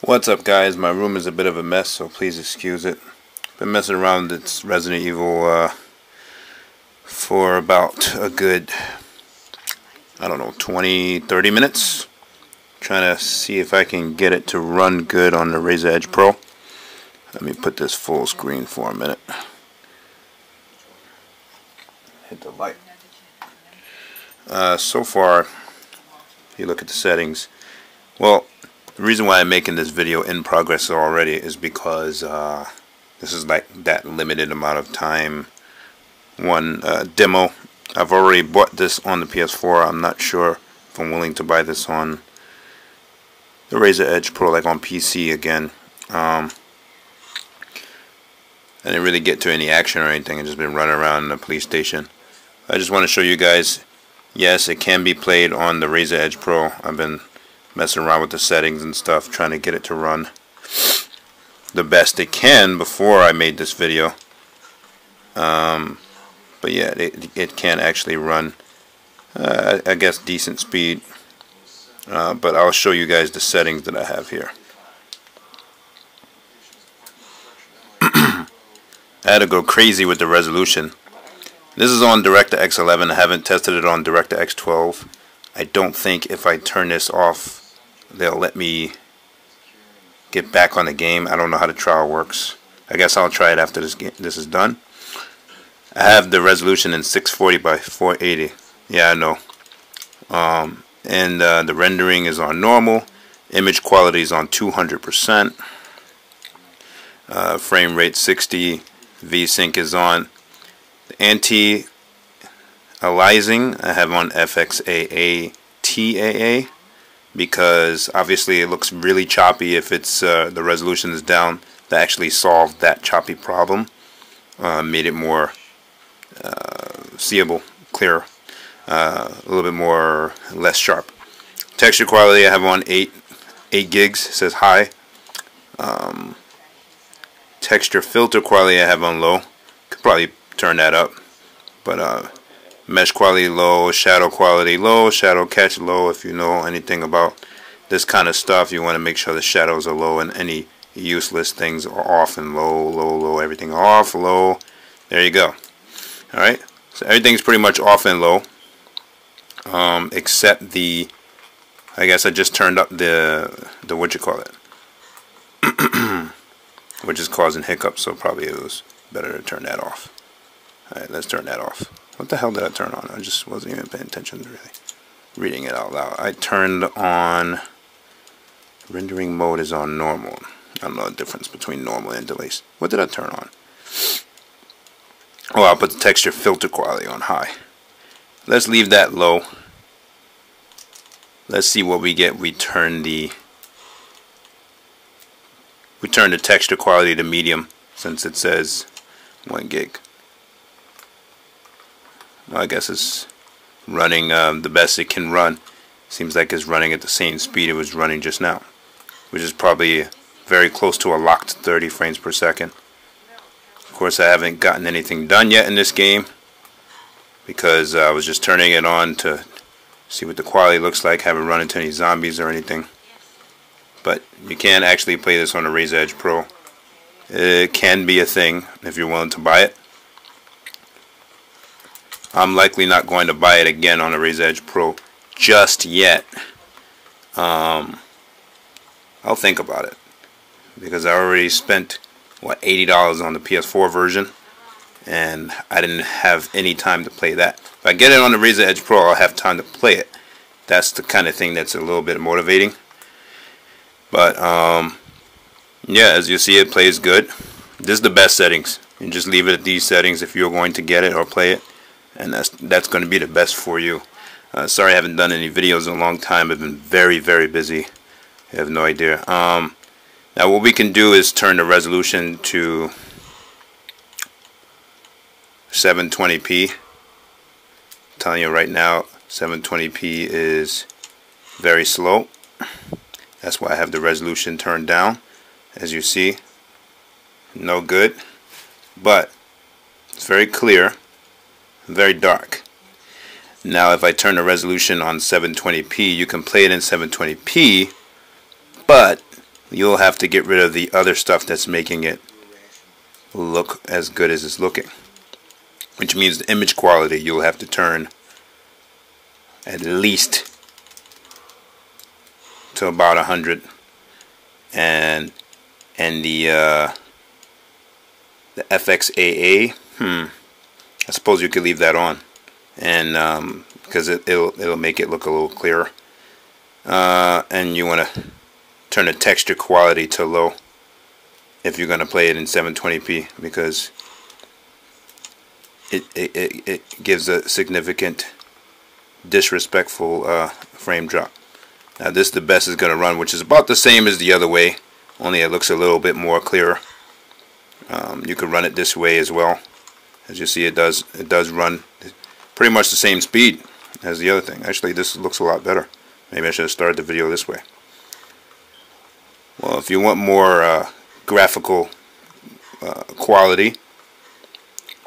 What's up guys, my room is a bit of a mess so please excuse it. Been messing around with this Resident Evil uh, for about a good, I don't know, 20, 30 minutes. Trying to see if I can get it to run good on the Razer Edge Pro. Let me put this full screen for a minute. Hit the light. Uh, so far, if you look at the settings, the reason why I'm making this video in progress already is because uh, this is like that limited amount of time one uh, demo. I've already bought this on the PS4. I'm not sure if I'm willing to buy this on the Razer Edge Pro, like on PC again. Um, I didn't really get to any action or anything. I've just been running around in the police station. I just want to show you guys, yes, it can be played on the Razer Edge Pro. I've been messing around with the settings and stuff trying to get it to run the best it can before I made this video. Um, but yeah it, it can actually run uh, I guess decent speed. Uh, but I'll show you guys the settings that I have here. I had to go crazy with the resolution. This is on DirectX 11 I haven't tested it on DirectX 12 I don't think if I turn this off they'll let me get back on the game. I don't know how the trial works. I guess I'll try it after this game, this is done. I have the resolution in 640 by 480. Yeah, I know. Um, and uh, the rendering is on normal. Image quality is on 200%. Uh, frame rate 60. VSync is on. Anti-aliasing I have on FXAA TAA because obviously it looks really choppy if it's uh, the resolution is down that actually solved that choppy problem uh, made it more uh, seeable clearer uh, a little bit more less sharp. Texture quality I have on 8 8 gigs says high. Um, texture filter quality I have on low. Could probably turn that up but uh, mesh quality low, shadow quality low, shadow cache low. If you know anything about this kind of stuff, you want to make sure the shadows are low and any useless things are off and low, low, low, everything off, low. There you go. Alright, so everything's pretty much off and low. Um, except the, I guess I just turned up the, the what you call it, which is causing hiccups, so probably it was better to turn that off. Alright, let's turn that off. What the hell did I turn on? I just wasn't even paying attention to really reading it out loud. I turned on rendering mode is on normal. I don't know the difference between normal and delays. What did I turn on? Oh, I'll put the texture filter quality on high. Let's leave that low. Let's see what we get. We turn the we turn the texture quality to medium since it says 1 gig. I guess it's running um, the best it can run. Seems like it's running at the same speed it was running just now, which is probably very close to a locked 30 frames per second. Of course, I haven't gotten anything done yet in this game because uh, I was just turning it on to see what the quality looks like. Haven't run into any zombies or anything. But you can actually play this on a Razer Edge Pro. It can be a thing if you're willing to buy it. I'm likely not going to buy it again on a Razer Edge Pro just yet. Um, I'll think about it because I already spent what $80 on the PS4 version and I didn't have any time to play that. If I get it on the Razer Edge Pro, I'll have time to play it. That's the kind of thing that's a little bit motivating. But um, yeah, as you see, it plays good. This is the best settings. You just leave it at these settings if you're going to get it or play it and that's that's going to be the best for you. Uh, sorry I haven't done any videos in a long time. I've been very very busy. I have no idea. Um, now what we can do is turn the resolution to 720p. I'm telling you right now 720p is very slow. That's why I have the resolution turned down. As you see, no good. But it's very clear very dark. Now if I turn the resolution on 720p, you can play it in 720p, but you'll have to get rid of the other stuff that's making it look as good as it's looking which means the image quality you'll have to turn at least to about 100 and and the uh, the FXAA hmm I suppose you could leave that on and um, because it, will it'll make it look a little clearer uh, and you want to turn the texture quality to low if you're going to play it in 720p because it, it, it, it gives a significant disrespectful uh, frame drop. Now this the best is going to run which is about the same as the other way only it looks a little bit more clearer. Um, you can run it this way as well. As you see it does it does run pretty much the same speed as the other thing. Actually this looks a lot better. Maybe I should have started the video this way. Well if you want more uh, graphical uh, quality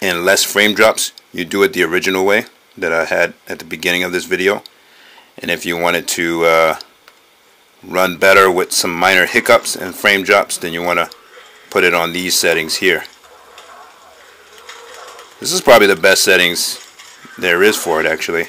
and less frame drops you do it the original way that I had at the beginning of this video and if you wanted to uh, run better with some minor hiccups and frame drops then you want to put it on these settings here this is probably the best settings there is for it actually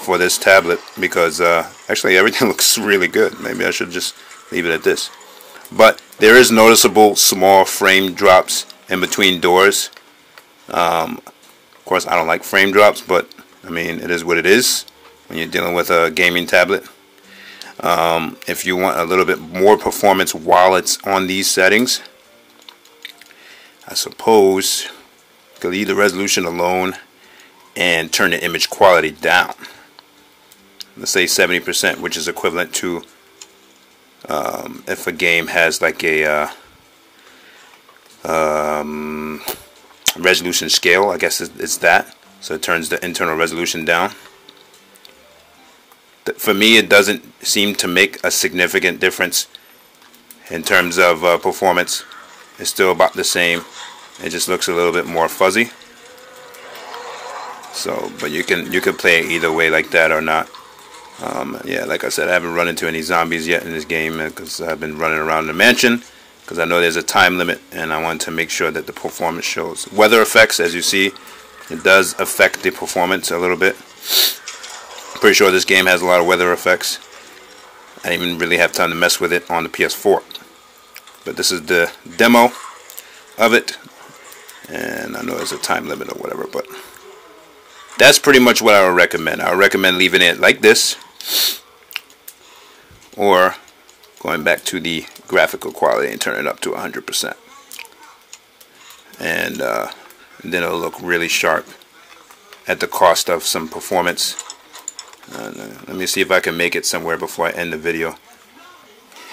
for this tablet because uh, actually everything looks really good. Maybe I should just leave it at this. But there is noticeable small frame drops in between doors. Um, of course I don't like frame drops but I mean it is what it is when you're dealing with a gaming tablet. Um, if you want a little bit more performance while it's on these settings I suppose could leave the resolution alone and turn the image quality down. Let's say 70% which is equivalent to um, if a game has like a uh, um, resolution scale I guess it's that. So it turns the internal resolution down. For me it doesn't seem to make a significant difference in terms of uh, performance. It's still about the same it just looks a little bit more fuzzy. So but you can you can play it either way like that or not. Um, yeah like I said I haven't run into any zombies yet in this game because I've been running around the mansion because I know there's a time limit and I want to make sure that the performance shows. Weather effects as you see it does affect the performance a little bit. Pretty sure this game has a lot of weather effects. I didn't even really have time to mess with it on the PS4 but this is the demo of it and I know there's a time limit or whatever but that's pretty much what I would recommend. I would recommend leaving it like this or going back to the graphical quality and turn it up to 100% and, uh, and then it'll look really sharp at the cost of some performance. Uh, let me see if I can make it somewhere before I end the video.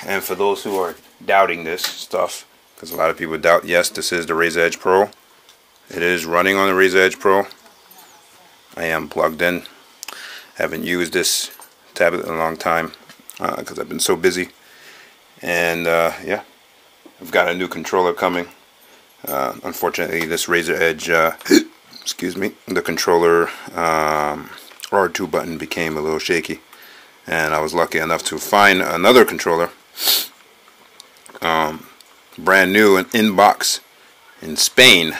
And for those who are doubting this stuff because a lot of people doubt yes this is the Razer Edge Pro it is running on the Razer Edge Pro. I am plugged in. Haven't used this tablet in a long time because uh, I've been so busy. And uh, yeah I've got a new controller coming. Uh, unfortunately this Razer Edge uh, excuse me the controller um, R2 button became a little shaky. And I was lucky enough to find another controller um, brand new and in inbox in Spain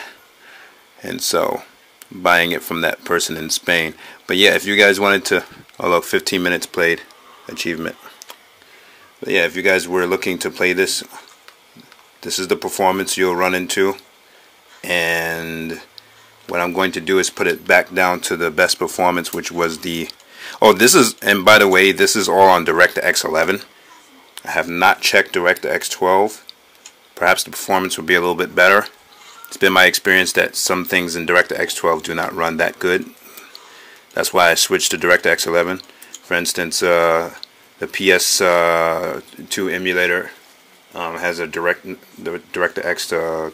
and so buying it from that person in Spain. But yeah if you guys wanted to although 15 minutes played achievement. But yeah if you guys were looking to play this this is the performance you'll run into. And what I'm going to do is put it back down to the best performance which was the oh this is and by the way this is all on DirectX 11 I have not checked DirectX 12 perhaps the performance would be a little bit better it's been my experience that some things in DirectX 12 do not run that good. That's why I switched to DirectX 11 for instance uh, the PS2 uh, emulator um, has a direct the DirectX uh,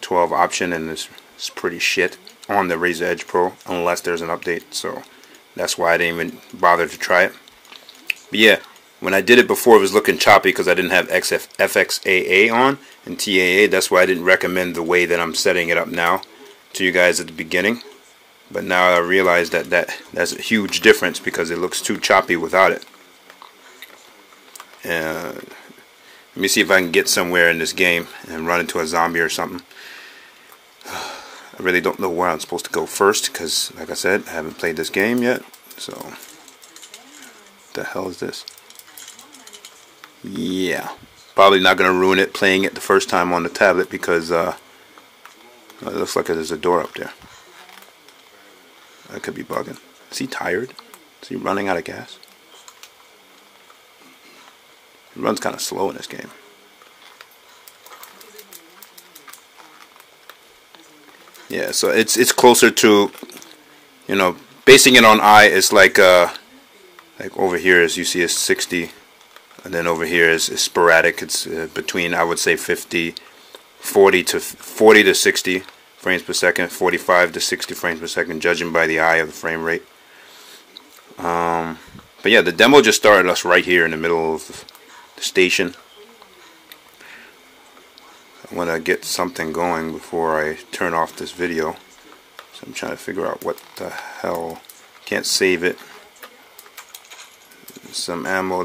12 option and it's, it's pretty shit on the Razer Edge Pro unless there's an update. So that's why I didn't even bother to try it. But yeah when I did it before it was looking choppy because I didn't have XF, FXAA on and TAA that's why I didn't recommend the way that I'm setting it up now to you guys at the beginning but now I realize that, that that's a huge difference because it looks too choppy without it uh, Let me see if I can get somewhere in this game and run into a zombie or something. I really don't know where I'm supposed to go first because, like I said, I haven't played this game yet. So, the hell is this? Yeah, probably not to ruin it playing it the first time on the tablet because uh, it looks like there's a door up there. I could be bugging. Is he tired? Is he running out of gas? He runs kind of slow in this game. Yeah, so it's it's closer to, you know, basing it on I is like uh, like over here as you see is 60, and then over here is, is sporadic. It's uh, between I would say 50, 40 to 40 to 60 frames per second, 45 to 60 frames per second, judging by the eye of the frame rate. Um, but yeah, the demo just started us right here in the middle of the station. I want to get something going before I turn off this video. So I'm trying to figure out what the hell. Can't save it. Some ammo there.